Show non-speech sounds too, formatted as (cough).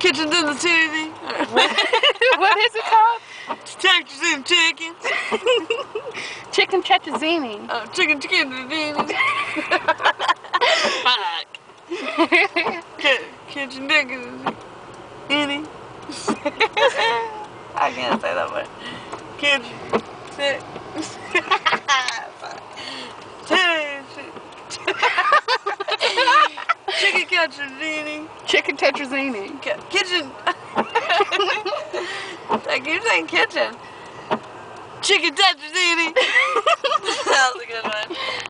Kitchen to the city. what is it called? Texas and (laughs) chicken. Uh, chicken tetrazzini. Oh, chicken chicken Fuck. (laughs) Ki- kitchen chicken. Any. (laughs) I can't say that word. Kitchen. Sit. Fuck. Chicken tetrazzini. Chicken tetrazzini. Ki- Kitchen. I keep saying kitchen. Chicken tetrazzini. (laughs)